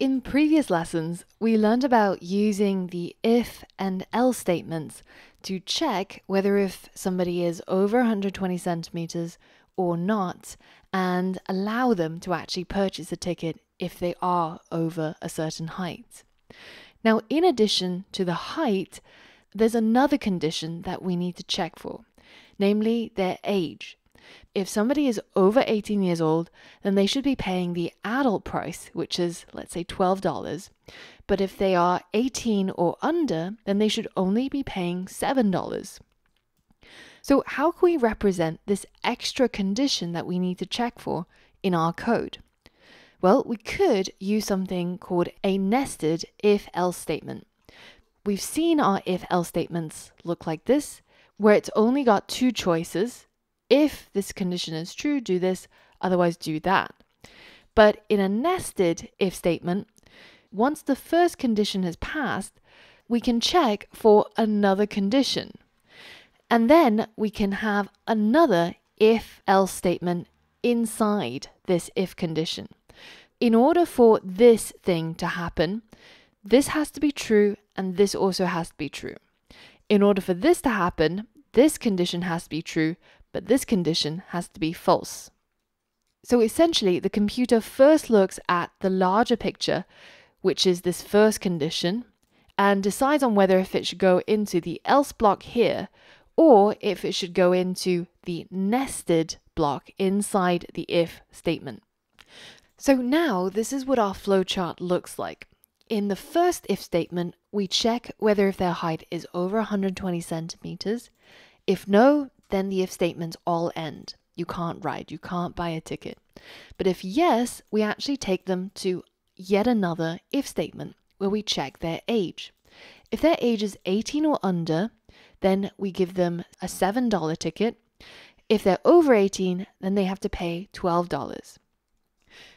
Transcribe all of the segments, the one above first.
in previous lessons, we learned about using the if and else statements to check whether if somebody is over 120 centimeters or not and allow them to actually purchase a ticket if they are over a certain height. Now, in addition to the height, there's another condition that we need to check for, namely their age. If somebody is over 18 years old, then they should be paying the adult price, which is, let's say, $12. But if they are 18 or under, then they should only be paying $7. So, how can we represent this extra condition that we need to check for in our code? Well, we could use something called a nested if else statement. We've seen our if else statements look like this, where it's only got two choices. If this condition is true, do this, otherwise, do that. But in a nested if statement, once the first condition has passed, we can check for another condition. And then we can have another if else statement inside this if condition. In order for this thing to happen, this has to be true and this also has to be true. In order for this to happen, this condition has to be true, but this condition has to be false. So essentially, the computer first looks at the larger picture, which is this first condition, and decides on whether if it should go into the else block here or if it should go into the nested block inside the if statement. So now this is what our flowchart looks like. In the first if statement, we check whether if their height is over 120 centimeters. If no, then the if statements all end. You can't ride, you can't buy a ticket. But if yes, we actually take them to yet another if statement where we check their age. If their age is 18 or under, then we give them a $7 ticket. If they're over 18, then they have to pay $12.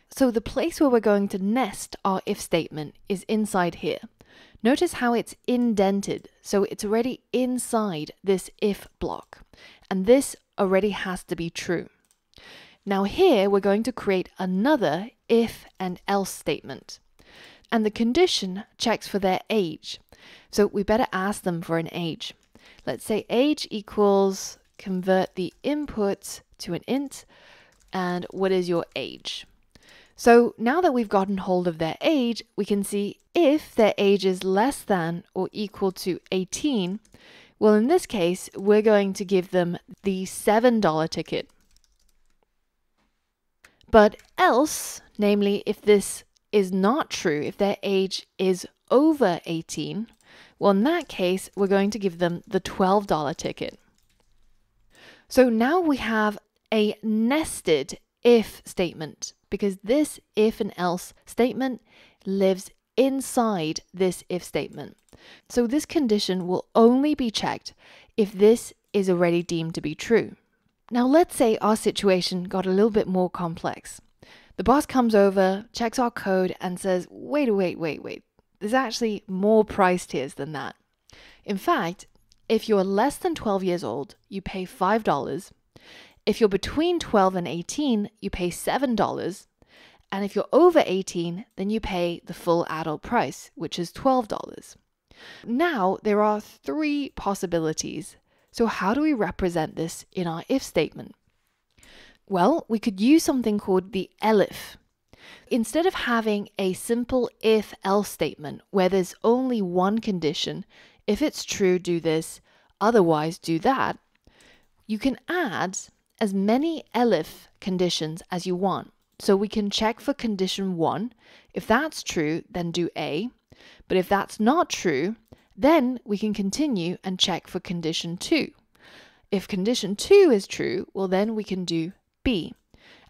So the place where we're going to nest our if statement is inside here. Notice how it's indented, so it's already inside this if block, and this already has to be true. Now here we're going to create another if and else statement, and the condition checks for their age, so we better ask them for an age. Let's say age equals convert the input to an int, and what is your age? So now that we've gotten hold of their age, we can see if their age is less than or equal to 18, well, in this case, we're going to give them the $7 ticket. But else, namely, if this is not true, if their age is over 18, well, in that case, we're going to give them the $12 ticket. So now we have a nested if statement because this if and else statement lives inside this if statement. So this condition will only be checked if this is already deemed to be true. Now let's say our situation got a little bit more complex. The boss comes over, checks our code, and says, wait, wait, wait, wait. There's actually more price tiers than that. In fact, if you're less than 12 years old, you pay $5 if you're between 12 and 18, you pay $7. And if you're over 18, then you pay the full adult price, which is $12. Now, there are three possibilities. So, how do we represent this in our if statement? Well, we could use something called the elif. Instead of having a simple if else statement where there's only one condition, if it's true, do this, otherwise, do that, you can add as many elif conditions as you want. So we can check for condition one. If that's true, then do A. But if that's not true, then we can continue and check for condition two. If condition two is true, well, then we can do B.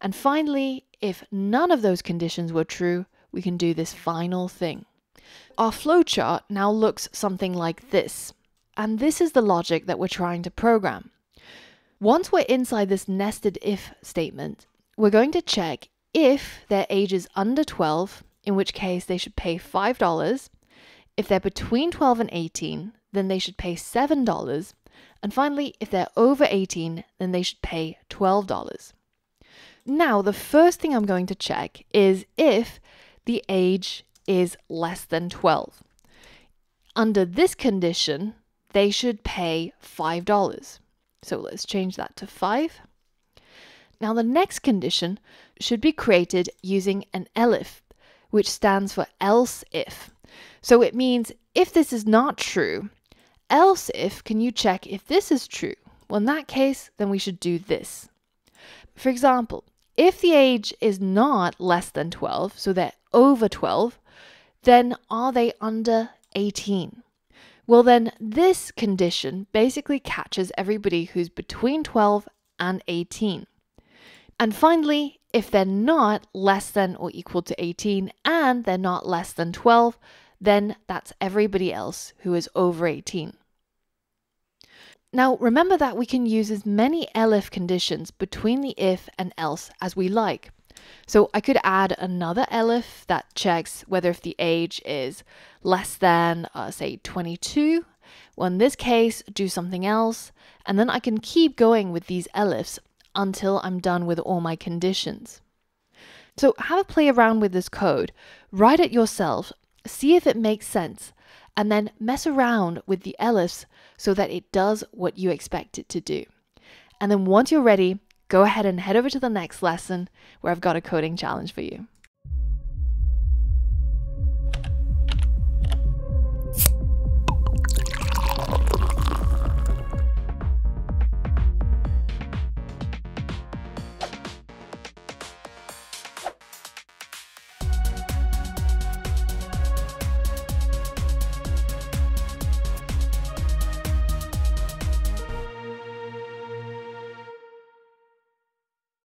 And finally, if none of those conditions were true, we can do this final thing. Our flowchart now looks something like this. And this is the logic that we're trying to program. Once we're inside this nested if statement, we're going to check if their age is under 12, in which case they should pay $5. If they're between 12 and 18, then they should pay $7. And finally, if they're over 18, then they should pay $12. Now, the first thing I'm going to check is if the age is less than 12. Under this condition, they should pay $5. So let's change that to 5. Now the next condition should be created using an elif, which stands for else if. So it means if this is not true, else if can you check if this is true? Well, in that case, then we should do this. For example, if the age is not less than 12, so they're over 12, then are they under 18? Well, then this condition basically catches everybody who's between 12 and 18. And finally, if they're not less than or equal to 18 and they're not less than 12, then that's everybody else who is over 18. Now, remember that we can use as many elif conditions between the if and else as we like. So I could add another elif that checks whether if the age is less than, uh, say, 22. Well, in this case, do something else. And then I can keep going with these elifs until I'm done with all my conditions. So have a play around with this code, write it yourself, see if it makes sense, and then mess around with the elifs so that it does what you expect it to do. And then once you're ready, go ahead and head over to the next lesson where I've got a coding challenge for you.